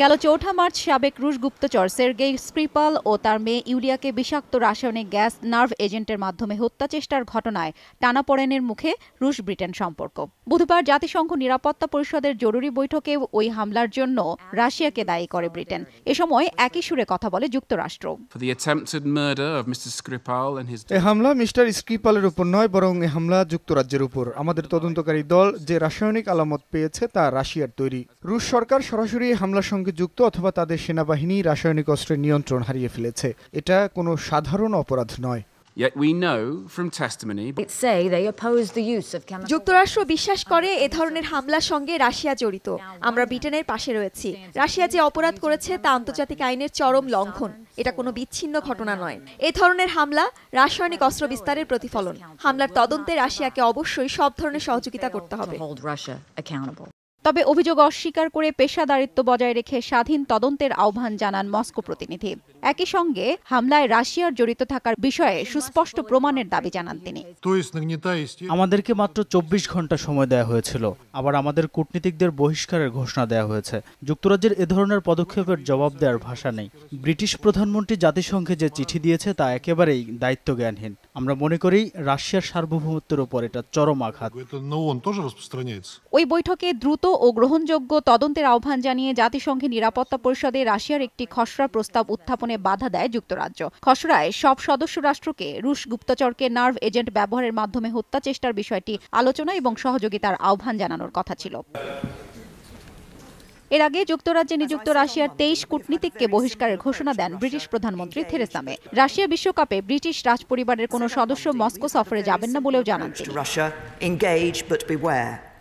গেল চৌঠা মার্চ সাবেক রুশ গুপ্তচর সের্গেই স্ক্রিপাল ও তার মেয়ে ইউলিয়াকে বিষাক্ত রাসায়নিক গ্যাস নার্ভ এজেন্টের মাধ্যমে হত্যা চেষ্টার ঘটনায় টানাপড়েনের মুখে রুশ ব্রিটেন সম্পর্ক। বুধবার জাতিসংঘ নিরাপত্তা পরিষদের জরুরি বৈঠকে ওই হামলার জন্য রাশিয়াকে দায়ী করে ব্রিটেন। এ সময় একই সুরে কথা বলে যুক্তরাষ্ট্র। এ হামলা মিস্টার স্ক্রিপালের উপর নয় বরং এ হামলা যুক্তরাজ্যের উপর। আমাদের তদন্তকারী দল যে রাসায়নিক আলামত পেয়েছে তা রাশিয়ার তৈরি। রুশ সরকার সরাসরি হামলার সঙ্গে যুক্ত অথবা তাদের সেনাবাহিনী রাসায়নিক অস্ত্রের নিয়ন্ত্রণ হারিয়ে ফেলেছে। এটা কোনো সাধারণ অপরাধ নয়। Yet we know from testimony say they oppose the use of chemical যুক্তরাষ্ট্র বিশ্বাস করে এ ধরনের হামলার সঙ্গে রাশিয়া জড়িত। আমরা ব্রিটেনের পাশে রয়েছি। রাশিয়া যে অপরাধ করেছে তা আন্তর্জাতিক আইনের চরম লঙ্ঘন। এটা কোনো বিচ্ছিন্ন ঘটনা নয়। এ ধরনের হামলা রাসায়নিক অস্ত্র বিস্তারের প্রতিফলন। হামলার তদন্তে রাশিয়াকে অবশ্যই সব ধরনের সহযোগিতা করতে হবে। তবে অভিযোগ অস্বীকার করে পেশাদারিত্ব বজায় রেখে স্বাধীন তদন্তের আহ্বান জানান মস্কো প্রতিনিধি। একই সঙ্গে হামলায় রাশিয়ার জড়িত থাকার বিষয়ে সুস্পষ্ট প্রমাণের দাবি জানান তিনি। আমাদেরকে মাত্র চব্বিশ ঘণ্টা সময় দেওয়া হয়েছিল। আবার আমাদের কূটনীতিকদের বহিষ্কারের ঘোষণা দেওয়া হয়েছে। যুক্তরাজ্যের এ ধরনের পদক্ষেপের জবাব দেওয়ার ভাষা নেই। ব্রিটিশ প্রধানমন্ত্রী জাতিসংঘে যে চিঠি দিয়েছে তা একেবারেই দায়িত্ব জ্ঞানহীন আমরা মনে করি রাশিয়ার সার্বভৌমত্বের উপর এটা চরম আঘাত। ওই বৈঠকে দ্রুত ও গ্রহণযোগ্য তদন্তের আহ্বান জানিয়ে জাতিসংঘের নিরাপত্তা পরিষদে রাশিয়ার একটি খসড়া প্রস্তাব উত্থাপনে বাধা দেয় যুক্তরাজ্য। খসড়ায় সব সদস্য রাষ্ট্রকে রুশ গুপ্তচরকে নার্ভ এজেন্ট ব্যবহারের মাধ্যমে হত্যা চেষ্টার বিষয়টি আলোচনা এবং সহযোগিতার আহ্বান জানানোর কথা ছিল। এর আগে যুক্তরাজ্যে নিযুক্ত রাশিয়ার তেইশ কূটনীতিককে বহিষ্কারের ঘোষণা দেন ব্রিটিশ প্রধানমন্ত্রী থেরেসা মে। রাশিয়া বিশ্বকাপে ব্রিটিশ রাজপরিবারের কোনো সদস্য মস্কো সফরে যাবেন না বলেও জানান তিনি।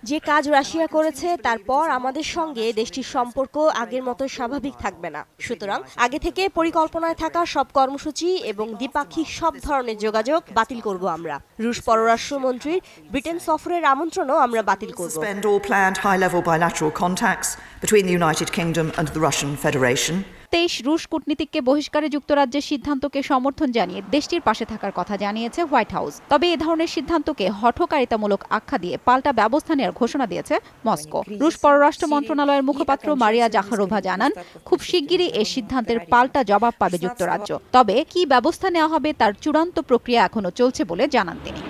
যে কাজ রাশিয়া করেছে, তারপর আমাদের সঙ্গে দেশটির সম্পর্ক আগের মতো স্বাভাবিক থাকবে না। সুতরাং আগে থেকে পরিকল্পনায় থাকা সব কর্মসূচি এবং দ্বিপাক্ষিক সব ধরনের যোগাযোগ বাতিল করব আমরা। রুশ পররাষ্ট্রমন্ত্রীর ব্রিটেন সফরের আমন্ত্রণও আমরা বাতিল করব। Suspend all planned. রুশ কূটনীতিককে বহিষ্কারে যুক্তরাজ্যের সিদ্ধান্তকে সমর্থন জানিয়ে দেশটির পাশে থাকার কথা জানিয়েছে হোয়াইট হাউস। তবে এ ধরনের সিদ্ধান্তকে হঠকারিতামূলক আখ্যা দিয়ে পাল্টা ব্যবস্থা নেওয়ার ঘোষণা দিয়েছে মস্কো। রুশ পররাষ্ট্র মন্ত্রণালয়ের মুখপাত্র মারিয়া জাখারোভা জানান, খুব শিগগিরই এই সিদ্ধান্তের পাল্টা জবাব পাবে যুক্তরাজ্য। তবে কি ব্যবস্থা নেওয়া হবে তার চূড়ান্ত প্রক্রিয়া এখনও চলছে বলে জানান তিনি।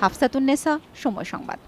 হাফসাতুন্নেসা সময় সংবাদ।